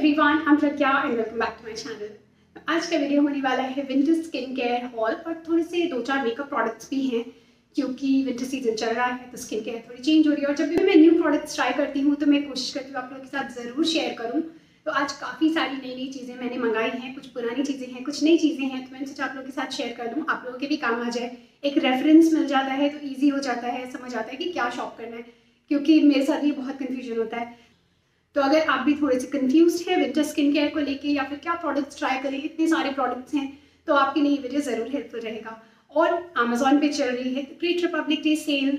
Everyone I am Pragya and welcome back to my channel आज का video होने वाला है विंटर स्किन केयर हॉल और थोड़े से दो चार मेकअप प्रोडक्ट्स भी हैं, क्योंकि विंटर सीज़न चल रहा है तो स्किन केयर थोड़ी चेंज हो रही है और जब भी मैं न्यू प्रोडक्ट्स ट्राई करती हूँ तो मैं कोशिश करती हूँ आप लोगों के साथ ज़रूर शेयर करूँ। तो आज काफ़ी सारी नई नई चीज़ें मैंने मंगाई हैं, कुछ पुरानी चीज़ें हैं, कुछ नई चीज़ें हैं तो मैंने सोचा आप लोगों के साथ शेयर कर दूँ आप लोगों के भी काम आ जाए। एक रेफरेंस मिल जाता है तो ईजी हो जाता है, समझ आता है कि क्या शॉप करना है, क्योंकि मेरे साथ ये बहुत कन्फ्यूज़न होता है। तो अगर आप भी थोड़े से कंफ्यूज हैं विंटर स्किन केयर को लेके या फिर क्या प्रोडक्ट्स ट्राई करें, इतने सारे प्रोडक्ट्स हैं तो आपके लिए वीडियो ज़रूर हेल्पफुल रहेगा। और अमेजोन पे चल रही है ग्रेट रिपब्लिक डे सेल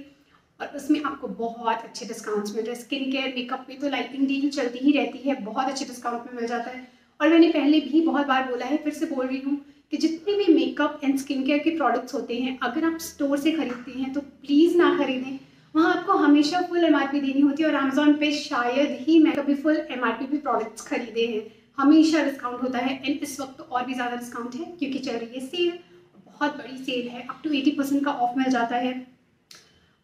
और उसमें आपको बहुत अच्छे डिस्काउंट्स मिल रहे हैं। स्किन केयर मेकअप पे तो लाइटिंग डील चलती ही रहती है, बहुत अच्छे डिस्काउंट में मिल जाता है। और मैंने पहले भी बहुत बार बोला है, फिर से बोल रही हूँ कि जितने भी मेकअप एंड स्किन केयर के प्रोडक्ट्स होते हैं, अगर आप स्टोर से खरीदते हैं तो प्लीज़ ना खरीदें। वहाँ आपको हमेशा फुल एमआरपी देनी होती है और अमेजोन पे शायद ही मैं कभी फुल एमआरपी भी प्रोडक्ट्स खरीदे हैं। हमेशा डिस्काउंट होता है एंड इस वक्त तो और भी ज़्यादा डिस्काउंट है क्योंकि चल रही है सेल बहुत बड़ी सेल है। अप टू एटी परसेंट का ऑफ़ मिल जाता है।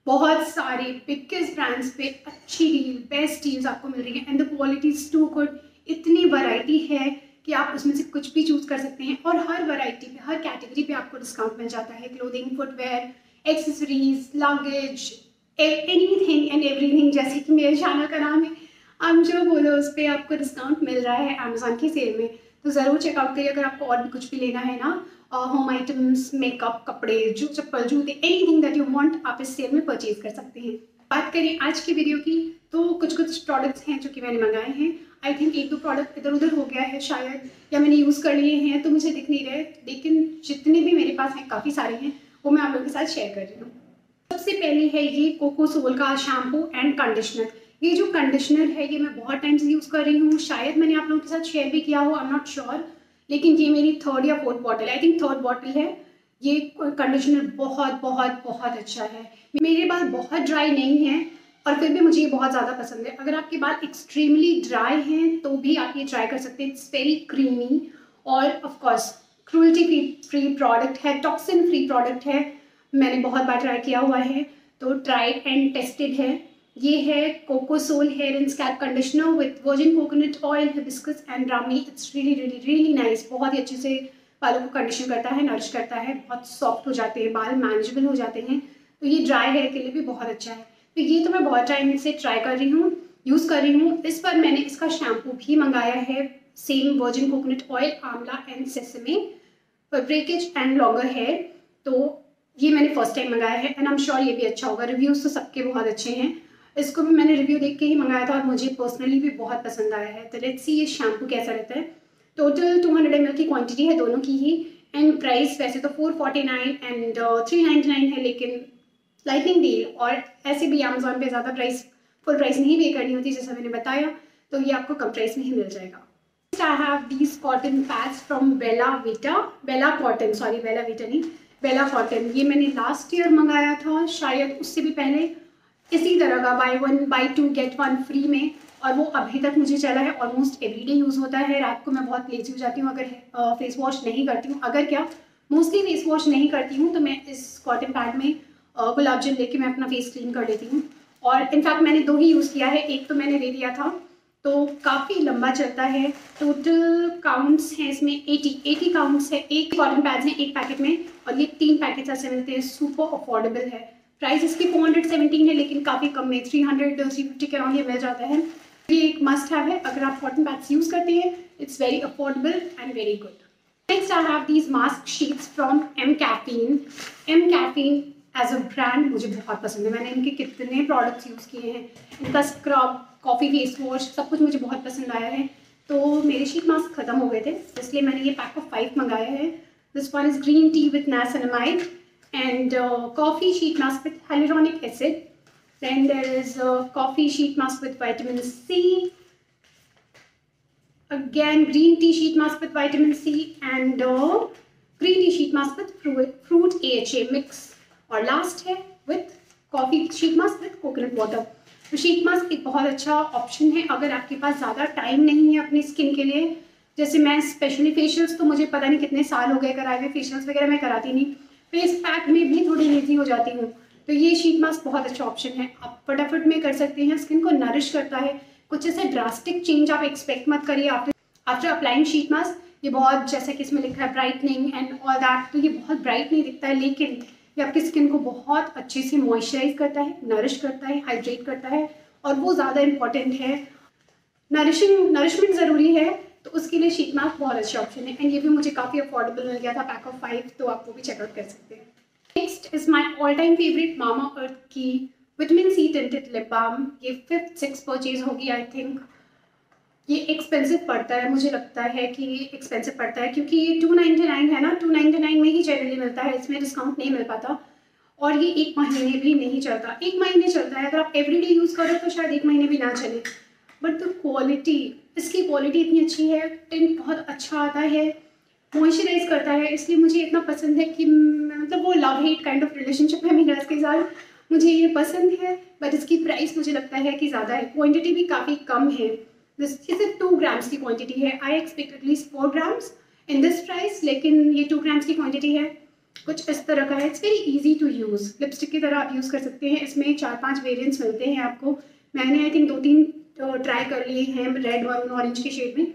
बहुत सारे बिगेस्ट ब्रांड्स पे अच्छी डील बेस्ट डील्स आपको मिल रही है। And the quality too good इतनी वैरायटी है कि आप उसमें से कुछ भी चूज़ कर सकते हैं। और हर वैरायटी पे, हर कैटेगरी पे आपको डिस्काउंट मिल जाता है। Clothing footwear accessories luggage anything and everything जैसे कि मेरे चैनल का नाम है। आप जो बोलो, उस पर आपको डिस्काउंट मिल रहा है अमेजोन की सेल में। तो ज़रूर चेकआउट करिए, अगर आपको और भी कुछ भी लेना है ना होम आइटम्स मेकअप कपड़े, जो, चप्पल, जूते anything that you want आप इस सेल में परचेज कर सकते हैं। बात करें आज की वीडियो की तो कुछ कुछ प्रोडक्ट्स हैं जो कि मैंने मंगाए हैं। आई थिंक एक दो प्रोडक्ट इधर उधर हो गया है शायद, या मैंने यूज़ कर लिए हैं तो मुझे दिख नहीं रहे। लेकिन जितने भी मेरे पास हैं, काफ़ी सारे हैं, वो मैं आप लोगों के साथ शेयर कर रही हूँ। सबसे पहले है ये कोकोसोल का शैम्पू एंड कंडीशनर ये जो कंडीशनर है, ये मैं बहुत टाइम से यूज़ कर रही हूँ। शायद मैंने आप लोगों के साथ शेयर भी किया हो आई एम नॉट श्योर लेकिन ये मेरी थर्ड या fourth bottle I think third bottle है। ये कंडीशनर बहुत बहुत बहुत अच्छा है। मेरे बाल बहुत ड्राई नहीं है और फिर भी मुझे ये बहुत ज़्यादा पसंद है। अगर आपके बाल एक्सट्रीमली ड्राई हैं तो भी आप ये ट्राई कर सकते हैं। इट्स वेरी क्रीमी और of course cruelty free product है टॉक्सिन फ्री प्रोडक्ट है। मैंने बहुत बार ट्राई किया हुआ है। तो ट्राई एंड टेस्टेड है। ये है Cocosoul hair and scalp conditioner with virgin coconut oil hibiscus and Rami it's really really really nice बहुत ही अच्छे से बालों को कंडीशन करता है नरिश करता है। बहुत सॉफ्ट हो जाते हैं बाल मैनेजेबल हो जाते हैं। तो ये ड्राई हेयर के लिए भी बहुत अच्छा है। तो ये तो मैं बहुत टाइम से ट्राई कर रही हूँ यूज़ कर रही हूँ। इस पर मैंने इसका शैम्पू भी मंगाया है। Same virgin coconut oil amla and sesame breakage and longer hair तो ये मैंने फ़र्स्ट टाइम मंगाया है एंड आई एम श्योर ये भी अच्छा होगा। रिव्यूज़ तो सबके बहुत अच्छे हैं। इसको भी मैंने रिव्यू देख के ही मंगाया था, और मुझे पर्सनली भी बहुत पसंद आया है। तो लेट्स सी ये शैम्पू कैसा रहता है। टोटल टू हंड्रेड एम की क्वांटिटी है दोनों की ही एंड प्राइस वैसे तो four forty nine and three ninety nine है, लेकिन लाइटिंग डील और ऐसे भी अमेजोन पे ज़्यादा प्राइस फुल प्राइस नहीं पे करनी होती, जैसा मैंने बताया तो ये आपको कम प्राइस में ही मिल जाएगा। I have these cotton pads from Bella Vita Bella cotton sorry Bella Vita नहीं। बेला कॉटन ये मैंने लास्ट ईयर मंगाया था, शायद उससे भी पहले। इसी तरह का buy one buy two get one free में, और वो अभी तक मुझे चला है ऑलमोस्ट एवरीडे यूज़ होता है। रात को मैं बहुत लेजी हो जाती हूँ, अगर फेस वॉश नहीं करती हूँ। अगर क्या मोस्टली फेस वॉश नहीं करती हूँ तो मैं इस कॉटन पैड में गुलाब जल लेके मैं अपना फेस क्लीन कर लेती हूँ। और इनफैक्ट मैंने दो ही यूज़ किया है। एक तो मैंने ले लिया था तो काफ़ी लंबा चलता है। टोटल काउंट्स हैं इसमें 80 80 काउंट्स है। एक कॉटन पैड्स हैं, एक पैकेट में। और ये तीन पैकेट ऐसे मिलते हैं। सुपर अफोर्डेबल है। प्राइस इसकी 417 है, लेकिन काफ़ी कम में 300 थ्री फिफ्टी के अराउंड ये मिल जाता है। ये एक मस्ट हैव है। अगर आप कॉटन पैड्स यूज़ करते हैं it's very affordable and very good next I have these mask sheets from mCaffeine mCaffeine as a brand मुझे बहुत पसंद है। मैंने इनके कितने प्रोडक्ट्स यूज़ किए हैं। इनका स्क्रब कॉफ़ी फेस वॉश सब कुछ मुझे बहुत पसंद आया है। तो मेरे शीट मास्क ख़त्म हो गए थे, इसलिए मैंने ये पैक ऑफ़ फाइव मंगाए हैं। This one is green tea with niacinamide and coffee sheet mask with hyaluronic acid then there is coffee sheet mask with vitamin C again green tea sheet mask with vitamin C and green tea sheet mask with fruit H A mix और last है with coffee sheet mask with coconut water तो sheet mask एक बहुत अच्छा option है अगर आपके पास ज़्यादा टाइम नहीं है अपनी स्किन के लिए। जैसे मैं स्पेशली फेशियल्स तो मुझे पता नहीं कितने साल हो गए कराए हुए फेशियल्स वगैरह मैं कराती नहीं। फेस पैक में भी थोड़ी लेजी हो जाती हूँ। तो ये शीट मास्क बहुत अच्छा ऑप्शन है। आप फटाफट में कर सकते हैं। स्किन को नरिश करता है। कुछ ऐसे ड्रास्टिक चेंज आप एक्सपेक्ट मत करिए after after applying sheet mask ये बहुत जैसे कि इसमें लिखा है ब्राइटनिंग एंड ऑल दैट तो ये बहुत ब्राइट नहीं दिखता है, लेकिन ये आपकी स्किन को बहुत अच्छे से मॉइस्चराइज करता है नरिश करता है हाइड्रेट करता है और वो ज़्यादा इंपॉर्टेंट है। नरिशिंग नरिशमेंट ज़रूरी है तो उसके लिए शीट मास्क बहुत अच्छा ऑप्शन है। एंड ये भी मुझे काफ़ी अफोर्डेबल मिल गया था पैक ऑफ़ फाइव तो आप वो भी चेकआउट कर सकते हैं। Next is my all time favourite Mamaearth की vitamin C tinted lip balm ये फिफ्थ सिक्स परचेज होगी आई थिंक ये एक्सपेंसिव पड़ता है, मुझे लगता है कि एक्सपेंसिव पड़ता है क्योंकि ये टू नाइन्टी नाइन है ना टू नाइन्टी नाइन में ही जनरली मिलता है, इसमें डिस्काउंट नहीं मिल पाता और ये एक महीने भी नहीं चलता। एक महीने चलता है, अगर आप एवरी डे यूज़ करो तो शायद एक महीने भी ना चले। बट द क्वालिटी इसकी क्वालिटी इतनी अच्छी है टिंट बहुत अच्छा आता है मॉइस्चराइज करता है, इसलिए मुझे इतना पसंद है कि मतलब वो love hate kind of relationship है मेरा इसके साथ, मुझे ये पसंद है बट इसकी प्राइस मुझे लगता है कि ज़्यादा है क्वांटिटी भी काफ़ी कम है। दिस ये टू ग्राम्स की क्वांटिटी है। I expect at least four grams in this price लेकिन ये टू ग्राम्स की क्वांटिटी है। कुछ इस तरह का है। It's very easy to use lipstick की तरह आप यूज़ कर सकते हैं। इसमें चार पाँच वेरिएंट्स मिलते हैं आपको। मैंने आई थिंक दो तीन ट्राई कर लिए हैं। रेड और ऑरेंज के शेड में।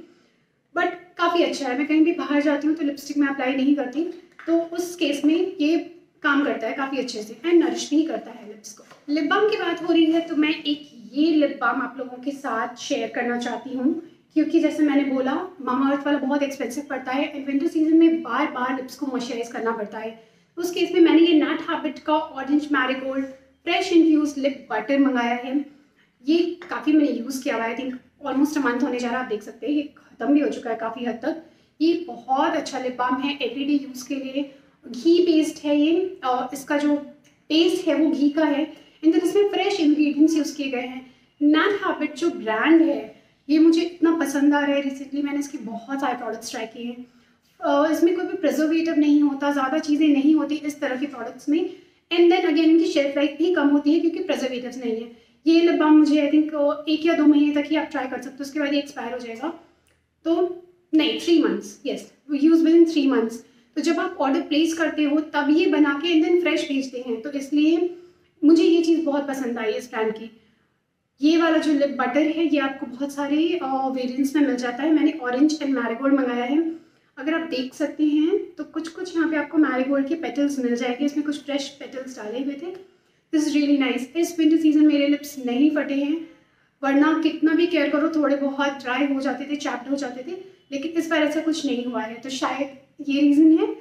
बट काफ़ी अच्छा है। मैं कहीं भी बाहर जाती हूँ तो लिपस्टिक में अप्लाई नहीं करती। तो उस केस में ये काम करता है काफ़ी अच्छे से एंड नरिश भी करता है लिप्स को। लिप बाम की बात हो रही है तो मैं एक ये लिप बाम आप लोगों के साथ शेयर करना चाहती हूँ, क्योंकि जैसे मैंने बोला मामा अर्थ वाला बहुत एक्सपेंसिव पड़ता है एंड विंटर सीज़न में बार बार लिप्स को मॉइस्चराइज करना पड़ता है। उस केस में मैंने ये नैट हैबिट का orange marigold fresh infuse lip butter मंगाया है। ये काफ़ी मैंने यूज़ किया हुआ आई थिंक ऑलमोस्ट मंथ होने जा रहा है, आप देख सकते हैं, ये ख़त्म भी हो चुका है काफ़ी हद तक। ये बहुत अच्छा लिप बाम है एवरीडे यूज़ के लिए। घी पेस्ट है ये, और इसका जो टेस्ट है वो घी का है। इन देन इसमें फ्रेश इंग्रेडिएंट्स यूज़ किए गए हैं। नैन हैबिट जो ब्रांड है, ये मुझे इतना पसंद आ रहा है रिसेंटली मैंने इसके बहुत सारे प्रोडक्ट्स ट्राई किए हैं। इसमें कोई भी प्रिजर्वेटिव नहीं होता, ज़्यादा चीज़ें नहीं होती इस तरह के प्रोडक्ट्स में। एंड देन अगेन इनकी शेल्फ लाइफ भी कम होती है क्योंकि प्रिजर्वेटिव्स नहीं है। ये लिप बाम मुझे आई थिंक एक या दो महीने तक ही आप ट्राई कर सकते हो, उसके बाद ये एक्सपायर हो जाएगा। तो नहीं three months yes use within three months तो जब आप ऑर्डर प्लेस करते हो, तब ये बना के एंड देन फ्रेश भेजते हैं। तो इसलिए मुझे ये चीज़ बहुत पसंद आई इस ब्रांड की। ये वाला जो लिप बटर है, ये आपको बहुत सारे वेरिएंट्स में मिल जाता है। मैंने ऑरेंज एंड मैरीगोल्ड मंगाया है। अगर आप देख सकते हैं तो कुछ कुछ यहाँ पे आपको मैरीगोल्ड के पेटल्स मिल जाएँगे। इसमें कुछ फ्रेश पेटल्स डाले हुए थे। दिस इज़ रियली नाइस इस विंटर सीज़न मेरे लिप्स नहीं फटे हैं। वरना कितना भी केयर करो, थोड़े बहुत ड्राई हो जाते थे चैप्ट हो जाते थे। लेकिन इस बार ऐसा कुछ नहीं हुआ है। तो शायद ये रीज़न है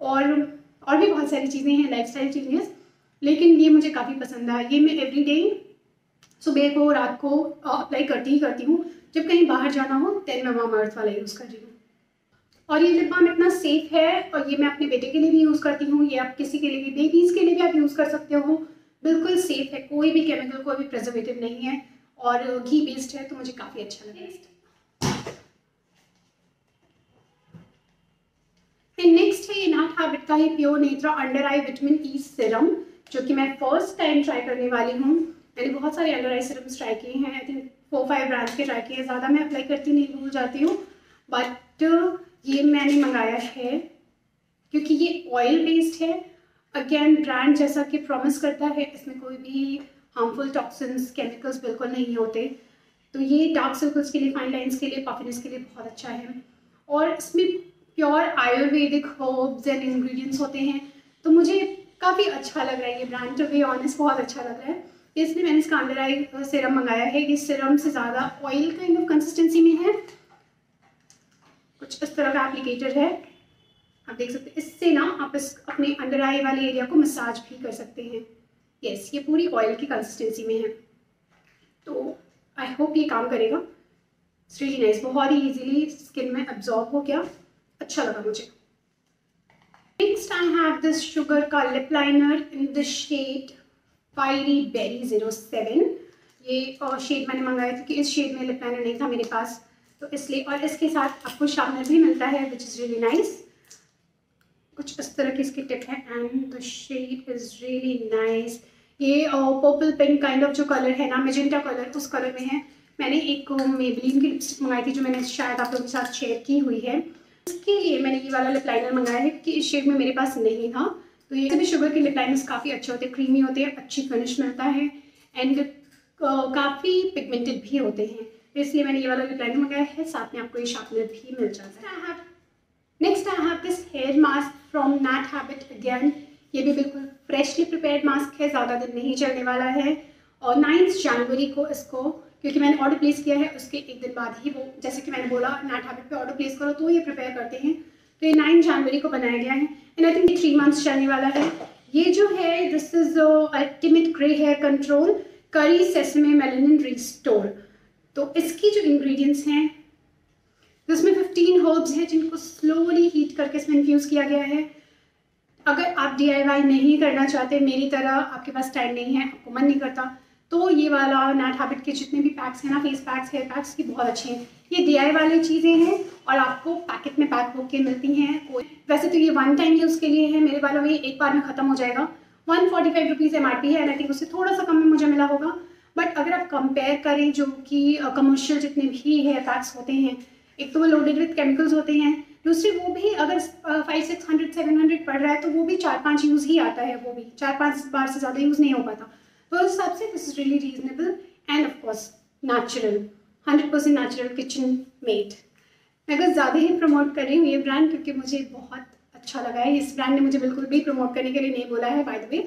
और और भी बहुत सारी चीज़ें हैं लाइफ स्टाइल चेंजेस लेकिन ये मुझे काफ़ी पसंद आया ये मैं एवरी डे सुबह को, रात को अप्लाई करती ही करती हूँ। जब कहीं बाहर जाना हो तेन मैं मामा अर्थ वाला यूज़ कर रही हूँ। और ये लिप बाम इतना सेफ़ है और ये मैं अपने बेटे के लिए भी यूज़ करती हूँ। ये आप किसी के लिए भी बेबीज़ के लिए भी आप यूज़ कर सकते हो। बिल्कुल सेफ़ है। कोई भी केमिकल कोई भी प्रिजर्वेटिव नहीं है और घी बेस्ड है तो मुझे काफ़ी अच्छा लगा। नेक्स्ट है, ये नाट हैबिट का ही pure Netra under eye vitamin E serum जो कि मैं फ़र्स्ट टाइम ट्राई करने वाली हूँ। मैंने बहुत सारे अंडर आई सिरम्स ट्राई किए हैं। I think four five brands के ट्राई किए हैं। ज़्यादा मैं अप्लाई करती नहीं, भूल जाती हूँ। बट ये मैंने मंगाया है, क्योंकि ये ऑयल बेस्ड है। अगेन ब्रांड जैसा कि प्रॉमिस करता है, इसमें कोई भी हार्मफुल टॉक्सिन्स केमिकल्स बिल्कुल नहीं होते। तो ये डार्क सर्कल्स के लिए फाइन लाइन्स के लिए पफिनेस के लिए बहुत अच्छा है। और इसमें pure Ayurvedic herbs and ingredients होते हैं। तो मुझे काफ़ी अच्छा लग रहा है ये ब्रांड टू बी ऑनेस्ट बहुत अच्छा लग रहा है। इसलिए मैंने इसका अंडर आई सिरम मंगाया है। ये सिरम से ज़्यादा ऑयल काइंड ऑफ़ कंसिस्टेंसी में है। कुछ इस तरह का एप्लीकेटर है। आप देख सकते हैं, इससे ना आप इस, अपने अंडर आई वाले एरिया को मसाज भी कर सकते हैं। यस ये पूरी ऑयल की कंसिस्टेंसी में है। तो आई होप ये काम करेगा। रियली नाइस बहुत ही इजीली स्किन में अब्जॉर्ब हो गया। अच्छा लगा मुझे। Next I have this Sugar का lip liner in the shade fiery berry zero seven ये शेड मैंने मंगाया था कि इस शेड में लिप लाइनर नहीं था मेरे पास। तो इसलिए, और इसके साथ आपको शार्पनर भी मिलता है विच इज़ रियली नाइस कुछ इस तरह की इसकी टिप है and the shade is really nice ये पर्पल पिंक काइंड ऑफ़ जो कलर है ना मेजेंटा कलर उस कलर में है। मैंने एक मेबलिन की लिपस्टिक मंगाई थी, जो मैंने शायद आप लोगों के साथ शेयर की हुई है। इसके लिए मैंने ये वाला लिप लाइनर मंगाया है कि इस शेड में मेरे पास नहीं था। तो ये भी शुगर के लिप लाइनर्स काफ़ी अच्छे होते हैं क्रीमी होते हैं, अच्छी फिनिश मिलता है एंड काफ़ी पिगमेंटेड भी होते हैं। तो इसलिए मैंने ये वाला भी ब्लेंडर मंगाया है, साथ में आपको ये शार्पनर भी मिल जाता है। Next I have this hair mask from Nat Habit again ये भी बिल्कुल फ्रेशली प्रिपेयर्ड मास्क है, ज़्यादा दिन नहीं चलने वाला है। और नाइन्थ जनवरी को इसको क्योंकि मैंने ऑर्डर प्लेस किया है, उसके एक दिन बाद ही वो, जैसे कि मैंने बोला नैट हैबिट पे ऑर्डर प्लेस करो तो ये प्रिपेयर करते हैं। तो ये नाइन जनवरी को बनाया गया है। एंड आई थिंक ये थ्री मंथ्स चलने वाला है। ये जो है this is ultimate grey hair control curry sesame melanin restore तो इसकी जो इंग्रेडिएंट्स हैं, इसमें फिफ्टीन हर्ब्स हैं जिनको स्लोली हीट करके इसमें इन्फ्यूज़ किया गया है। अगर आप डीआईवाई नहीं करना चाहते, मेरी तरह आपके पास टाइम नहीं है, आपको मन नहीं करता तो ये वाला नैट हैबिट के जितने भी पैक्स हैं ना फेस पैक्स हेयर पैक्स की बहुत अच्छे हैं। ये डी वाली चीज़ें हैं और आपको पैकेट में पैक होके मिलती हैं। वैसे तो ये वन टाइम यूज़ के लिए है, मेरे वालों में एक बार में ख़त्म हो जाएगा। One forty five rupees M R P है एंड आई थिंक उससे थोड़ा सा कम में मुझे मिला होगा। बट अगर आप कंपेयर करें जो कि कमर्शियल जितने भी हेयर पैक्स होते हैं, एक तो वो लोडेड विथ केमिकल्स होते हैं, दूसरे वो भी अगर five six hundred seven hundred पड़ रहा है तो वो भी चार, पाँच यूज़ ही आता है, वो भी। चार, पाँच बार से ज़्यादा यूज़ नहीं हो पाता। उस हिसाब से this is really reasonable and of course natural hundred percent natural kitchen made मैं अगर ज़्यादा ही प्रमोट कर रही हूँ ये ब्रांड क्योंकि मुझे बहुत अच्छा लगा है। इस ब्रांड ने मुझे बिल्कुल भी प्रमोट करने के लिए नहीं बोला है बाय द वे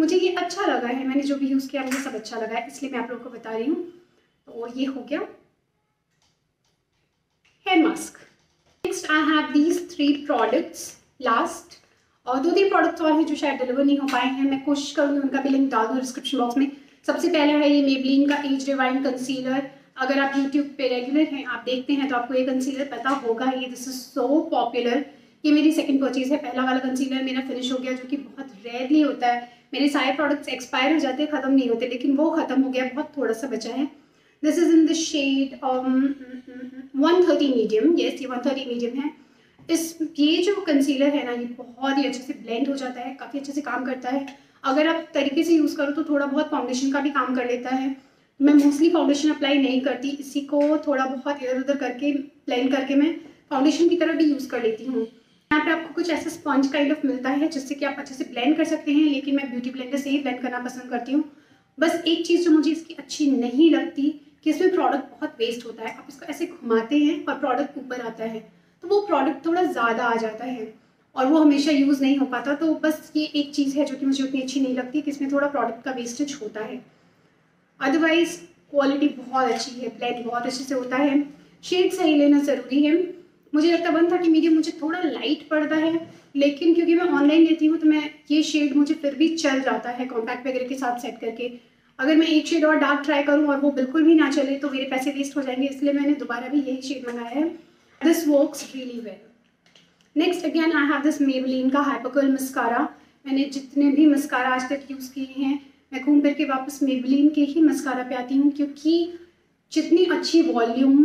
मुझे ये अच्छा लगा है। मैंने जो भी यूज़ किया, मुझे सब अच्छा लगा है। इसलिए मैं आप लोगों को बता रही हूँ। तो ये हो गया। Hair mask next I have these three products last और दो तीन प्रोडक्ट्स और हैं जो शायद डिलीवर नहीं हो पाए हैं। मैं कोशिश करूँगी उनका भी लिंक डाल दूँ डिस्क्रिप्शन बॉक्स में। सबसे पहले है ये मेबलिन का एज डिवाइन कंसीलर अगर आप यूट्यूब पे रेगुलर हैं, आप देखते हैं तो आपको ये कंसीलर पता होगा। ये दिस इज़ सो पॉपुलर ये मेरी सेकंड परचेज है। पहला वाला कंसीलर मेरा फिनिश हो गया, जो कि बहुत रेयरली होता है। मेरे सारे प्रोडक्ट्स एक्सपायर हो जाते हैं ख़त्म नहीं होते, लेकिन वो ख़त्म हो गया। बहुत थोड़ा सा बचा है। This is in the shade one thirty medium yes ये वन थर्टी मीडियम है। इस, ये जो कंसीलर है ना, ये बहुत ही अच्छे से ब्लेंड हो जाता है, काफ़ी अच्छे से काम करता है। अगर आप तरीके से यूज़ करो तो थोड़ा बहुत फाउंडेशन का भी काम कर लेता है। मैं मोस्टली फाउंडेशन अप्लाई नहीं करती, इसी को थोड़ा बहुत इधर उधर करके ब्लेंड करके मैं फाउंडेशन की तरह भी यूज़ कर लेती हूँ। यहाँ पे आपको कुछ ऐसा स्पंज काइंड ऑफ़ मिलता है, जिससे कि आप अच्छे से ब्लेंड कर सकते हैं, लेकिन मैं ब्यूटी ब्लेंडर से ही ब्लेंड करना पसंद करती हूँ। बस एक चीज़ जो मुझे इसकी अच्छी नहीं लगती, कि इसमें प्रोडक्ट बहुत वेस्ट होता है। आप इसको ऐसे घुमाते हैं और प्रोडक्ट ऊपर आता है। तो वो प्रोडक्ट थोड़ा ज़्यादा आ जाता है और वो हमेशा यूज़ नहीं हो पाता। तो बस ये एक चीज़ है जो कि मुझे उतनी अच्छी नहीं लगती कि इसमें थोड़ा प्रोडक्ट का वेस्टेज होता है। अदरवाइज़ क्वालिटी बहुत अच्छी है ब्लैक बहुत अच्छे से होता है। शेड सही लेना ज़रूरी है। मुझे लगता बन था कि मीडियम मुझे थोड़ा लाइट पड़ता है, लेकिन क्योंकि मैं ऑनलाइन लेती हूँ तो मैं ये शेड मुझे फिर भी चल जाता है कॉम्पैक्ट वगैरह के साथ सेट करके। अगर मैं एक शेड और डार्क ट्राई करूँ और वो बिल्कुल भी ना चले तो मेरे पैसे वेस्ट हो जाएँगे, इसलिए मैंने दोबारा भी यही शेड मंगाया है। This works really well. Next again I have this Maybelline का हाइपोकल मस्कारा मैंने जितने भी मस्कारा आज तक यूज़ किए हैं, मैं घूम फिर के वापस मेबलिन के ही मस्कारा पे आती हूँ, क्योंकि जितनी अच्छी वॉल्यूम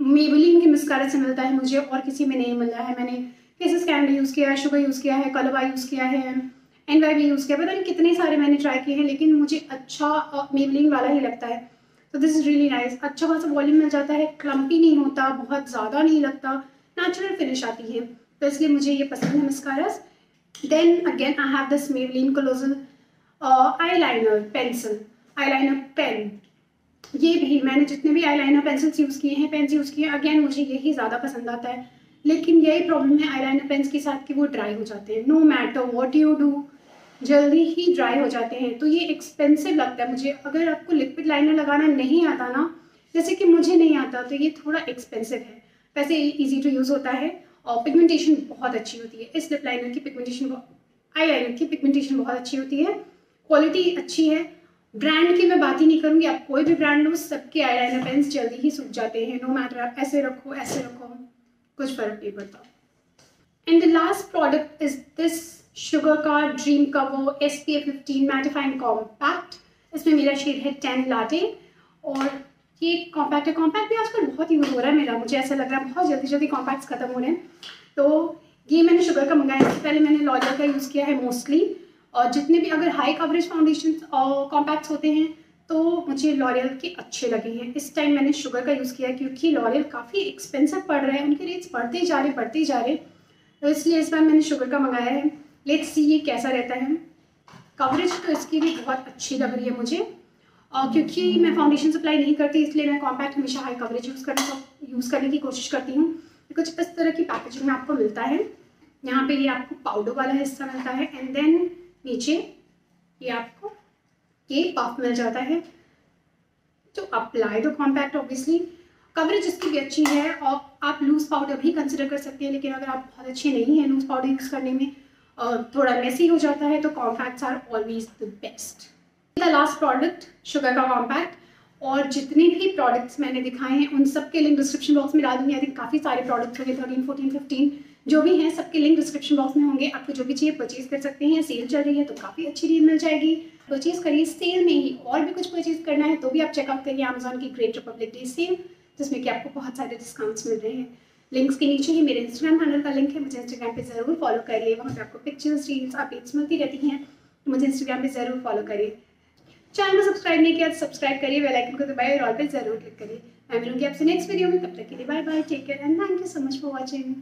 मेबलिन के मस्कारा से मिलता है, मुझे और किसी में नहीं मिल रहा है। मैंने केसेस कैंडल यूज़ किया है शुगर यूज़ किया है कलवा यूज़ किया है एन वाई भी यूज़ किया पता नहीं कितने सारे मैंने ट्राई किए हैं, लेकिन मुझे अच्छा मेबलिन वाला ही लगता है। तो दिस इज़ रियली नाइस अच्छा खासा वॉल्यूम मिल जाता है क्लम्पी नहीं होता, बहुत ज़्यादा नहीं लगता नेचुरल फिनिश आती है। तो इसलिए मुझे ये पसंद है mascaras then again I have this Maybelline colossal eye liner pencil eye liner pen ये भी, मैंने जितने भी आई लाइनर पेंसिल्स यूज़ किए हैं पेन्स यूज़ किए हैं अगेन मुझे यही ज़्यादा पसंद आता है। लेकिन यही प्रॉब्लम है आई लाइनर पेन्स के साथ कि वो ड्राई हो जाते हैं। No matter what you do जल्दी ही ड्राई हो जाते हैं। तो ये एक्सपेंसिव लगता है मुझे। अगर आपको लिक्विड लाइनर लगाना नहीं आता ना, जैसे कि मुझे नहीं आता तो ये थोड़ा एक्सपेंसिव है। वैसे इजी टू यूज़ होता है और पिगमेंटेशन बहुत अच्छी होती है। इस लिप लाइनर की पिगमेंटेशन आई लाइनर की पिगमेंटेशन बहुत अच्छी होती है। क्वालिटी अच्छी है। ब्रांड की मैं बात ही नहीं करूँगी। आप कोई भी ब्रांड लो सबके आई लाइनर पेन्स जल्दी ही सूख जाते हैं। नो मैटर आप ऐसे रखो ऐसे रखो। कुछ फ़र्क नहीं पड़ता। And the last product is this Sugar का ड्रीम का वो S P F fifteen mattifying compact इसमें मेरा शेड है टेन लाटे और ये कॉम्पैक्ट है। कॉम्पैक्ट भी आजकल बहुत यूज़ हो रहा है मेरा, मुझे ऐसा लग रहा है बहुत जल्दी जल्दी कॉम्पैक्ट्स खत्म हो रहे हैं। तो ये मैंने शुगर का मंगाया, इससे पहले मैंने लॉरियल का यूज़ किया है मोस्टली और जितने भी अगर हाई कवरेज फाउंडेशन और कॉम्पैक्ट्स होते हैं तो मुझे लॉरियल के अच्छे लगे हैं। इस टाइम मैंने शुगर का यूज़ किया क्योंकि लॉरियल काफ़ी एक्सपेंसिव पड़ रहे हैं, उनके रेट्स बढ़ते जा रहे, बढ़ते जा रहे। तो इसलिए इस बार मैंने शुगर का मंगाया है। लेट्स सी ये कैसा रहता है। कवरेज तो इसकी भी बहुत अच्छी लग रही है मुझे। और क्योंकि मैं फाउंडेशन अप्लाई नहीं करती, इसलिए मैं कॉम्पैक्ट हमेशा हाई कवरेज यूज़ करने का यूज़ करने की कोशिश करती हूँ। कुछ इस तरह की पैकेजिंग में आपको मिलता है। यहाँ पे ये आपको पाउडर वाला हिस्सा मिलता है एंड देन नीचे ये आपको ये पफ मिल जाता है। तो apply the compact obviously coverage इसकी भी अच्छी है और आप लूज़ पाउडर भी कंसिडर कर सकते हैं, लेकिन अगर आप बहुत अच्छे नहीं हैं लूज़ पाउडर यूज़ करने में थोड़ा मेसी हो जाता है तो compacts are always the best the last product Sugar का कॉम्पैक्ट और जितने भी प्रोडक्ट्स मैंने दिखाए हैं, उन सब के लिंक डिस्क्रिप्शन बॉक्स में डाल दूँगी। आई थिंक काफ़ी सारे प्रोडक्ट्स होंगे थर्टीन फोर्टीन फिफ्टीन जो भी हैं, सबके लिंक डिस्क्रिप्शन बॉक्स में होंगे। आपको जो भी चाहिए परचेज कर सकते हैं। सेल चल रही है तो काफ़ी अच्छी डील मिल जाएगी। परचेज करिए सेल में ही। और भी कुछ परचेज करना है तो भी आप चेकआउट करिए अमेजोन की ग्रेट रिपब्लिक डे सेल जिसमें कि आपको बहुत सारे डिस्काउंट्स मिल रहे हैं। लिंक्स के नीचे ही मेरे इंस्टाग्राम हैंडल का लिंक है, मुझे इंस्टाग्राम पे ज़रूर फॉलो करिए। वहाँ पे आपको पिक्चर्स रील्स अपडेट्स मिलती रहती हैं। तो मुझे इंस्टाग्राम पे ज़रूर फॉलो करिए। चैनल को सब्सक्राइब नहीं किया तो सब्सक्राइब करिए बेल आइकन को दबाइए और ऑल पे ज़रूर क्लिक करिए। मैं मिलूँगी आपसे नेक्स्ट वीडियो में, तब तक के लिए bye bye take care and thank you so much for watching